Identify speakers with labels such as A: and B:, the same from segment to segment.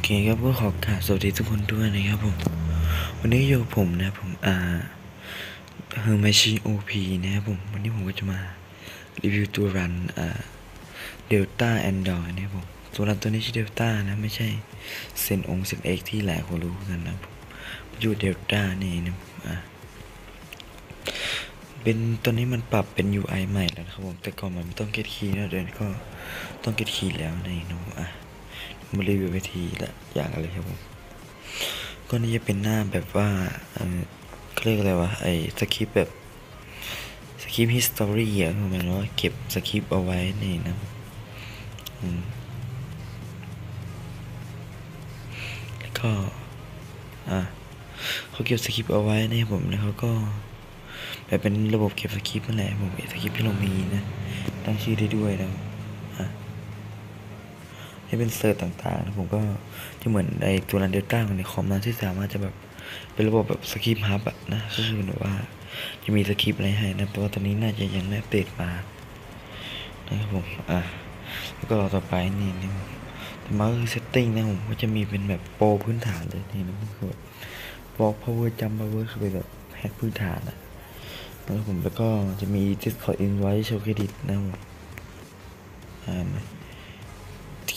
A: โอเคครับก็ขอกราบสวัสดีทุกคนด้วยนะครับผม วันนี้อยู่ผมนะผมอ่า Hermichi OP นะครับผม วันนี้ผมก็จะมารีวิวตัวรันอ่า Delta Android นะครับผม ตัวรันตัวนี้ชื่อเดลต้านะ ไม่ใช่เซนองเซนเอ็กที่หลายคนรู้กันนะผมอยู่เดลต้านี่นะอ่าเป็นตัวนี้มันปรับเป็น UI ใหม่แล้วนะครับผม แต่ก่อนมันไม่ต้อง get key นะเดี๋ยวนี้ก็ต้อง get key แล้วในนะอะ มารีวิวไปทีละอย่างเลยครับผมก็นี่จะเป็นหน้าแบบว่าเออเขาเรียกอะไรวะไอสคริปแบบ script history อะคือหมายว่าเก็บสคริปเอาไว้นี่นะอืมแล้วก็อะเขาเก็บสคริปเอาไว้นี่ผมแล้วเขาก็แบบเป็นระบบเก็บสคริปต์นั่นแหละผมสคริปต์ที่เรามีนะตั้งชื่อได้ด้วยนะ ให้เป็น search ต่างๆนะผมก็จะเหมือนในตัวรันเดลต้าของในคอมนะที่สามารถจะแบบเป็นระบบแบบ script hub อะนะก็คือแบบว่าจะมีสคริปต์อะไรให้นะแต่ว่าตอนนี้น่าจะยังไม่อัปเดตมานะครับผมอะแล้วก็ต่อไปนี่นี่ต่อมาคือ setting นะผมก็จะมีเป็นแบบโปรพื้นฐานเลยนี่นะก็คือแบบบอก power jump power คือเป็นแบบแฮกพื้นฐานอะแล้วผมแล้วก็จะมี Discord invite show credit นะครับผมอ่า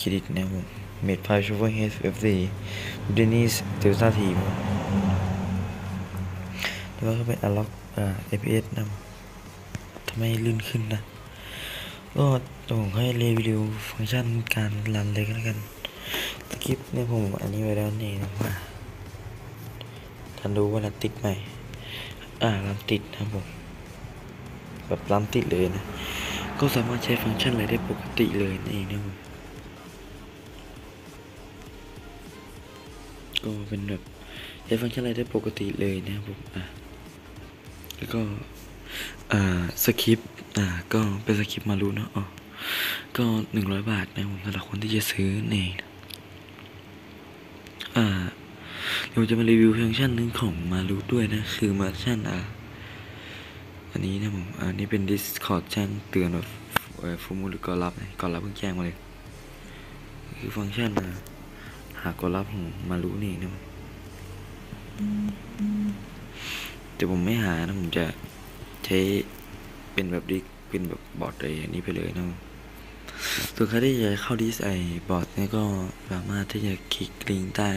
A: เครดิตนะครับผม made by Shower HFC d e n i s Delta Team แล้วก็เป็น unlock อ่า APS นะทำให้ลื่นขึ้นนะ ก็ผมให้รีวิวฟังก์ชันการรันเลยก็แล้วกันสคริปเนี่ยผมอันนี้ไว้แล้วนี่นะว่าท่านดูว่ารันติดไหมอ่ารันติดนะผมแบบรันติดเลยนะ ก็สามารถใช้ฟังก์ชันอะไรได้ปกติเลยนี่นะผม ก็เป็นแบบใช้ฟังก์ชันอะไรได้ปกติเลยนะครับผมอะแล้วก็อ่าสคริปต์อ่าก็เป็นสคริปต์มารู้เนาะอ๋อก็หนึ่งร้อยบาทนะผมสำหรับคนที่จะซื้อนี่อ่าเดี๋ยวจะมารีวิวฟังก์ชันหนึ่งของมารู้ด้วยนะ คือมาชั่นอ่าอันนี้นะผมอันนี้เป็น Discord แจ้งเตือนแบบฟูมูลหรือกอรับนะกอรับเพิ่งแจ้งมาเลย คือฟังก์ชันอะ หากกดรับของมารู้นี่นะแต่ผมไม่หานะผมจะใช้เป็นแบบดิเป็นแบบบอร์ดอะไรอย่างนี้ไปเลยนะส่วนใครที่จะเข้าดิสไอบอร์ดเนี่ยก็สามารถที่จะคลิกลิงก์ใต้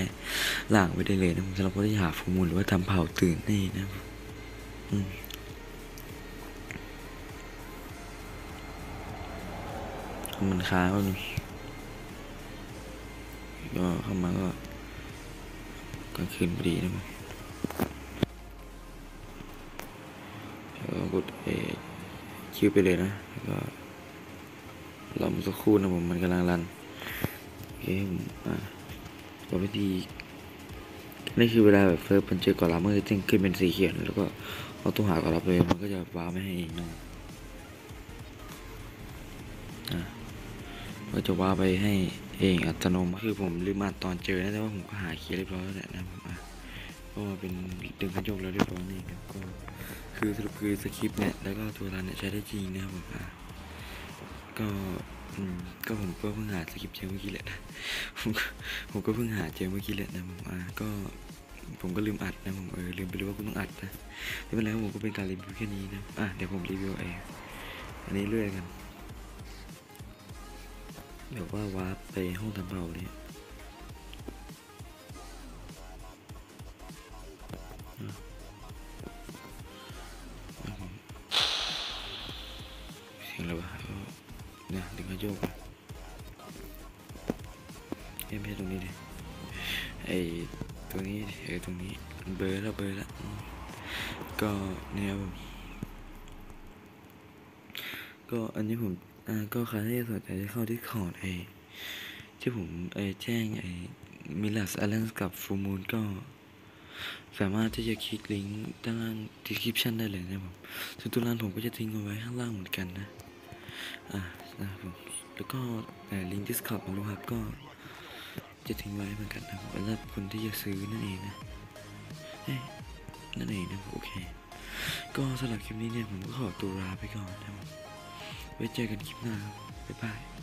A: ล่างไว้ได้เลยนะสำหรับคนที่หาข้อมูลหรือว่าทำเผาตื่นนี่นะอืมมันค้างมันก็ เข้ามาก็กลางคืนพอดีนะผมแล้วกดเอคิวไปเลยนะแล้วก็รอมสักครู่นะผมมันกำลังรันโอเคผมอะกดวิธีนี่คือเวลาแบบเฟิร์สมันเจอก่อนรับมันก็จะขึ้นเป็นสีเขียวแล้วก็เอาตัวหาก่อนรับเลยมันก็จะว้าไม่ให้เองนะ ก็จะว่าไปให้เองอัตโนมัติคือผมลืมอ่านตอนเจอนะแต่ว่าผมก็หาเคียร์เรียบร้อยแล้วแหละนะผมอะก็เป็นดึงคันโยกแล้วเรียบร้อยนี่ครับก็คือสรุปคือสคริปต์เนี่ยแล้วก็ตัวรันเนี่ยใช้ได้จริงนะครับผมอะก็อืมก็ผมก็เพิ่งหาสคริปต์เจอเมื่อกี้แหละนะผมก็ผมก็เพิ่งหาเจอเมื่อกี้แหละนะผมอะก็ผมก็ลืมอัดนะผมเออลืมไปเลยว่ากูต้องอัดนะไม่เป็นไรผมก็เป็นการรีวิวแค่นี้นะอะเดี๋ยวผมรีวิวเองอันนี้เรื่อยกัน แบบว่าวาร์ปไปห้อง temple เนี่ยเสียงอะไรวะเนี่ยดึงกระโยกอะเอ้ยไม่ใช่ตรงนี้ดิไอตรงนี้ดิเออตรงนี้เบลอแล้วเบลอแล้วก็เนี่ยผมก็อันนี้ผม อ่าก็ใครที่สนใจจะเข้าที่คอร์ดไอที่ผมไอแจ้งไอมิลัสอ l ลนกับฟูมูลก็ สามารถที่จะคลิกลิงก์ด้านล่าง description ได้เลยนะผมส่วนตัวร้านผมก็จะทิ้งเอาไว้ข้างล่างเหมือนกันนะ อ่านะผมแล้วก็ลิงก์ Discord มารู้ครับก็จะทิ้งไว้เหมือนกันนะครับสำหรับคนที่จะซื้อนั่นเองนะเอ้นั่นเองนะโอเค ก็สำหรับคลิปนี้เนี่ยผมก็ขอตัวลาไปก่อนนะครับ ไว้เจอกันคลิปหน้าครับบ๊ายบาย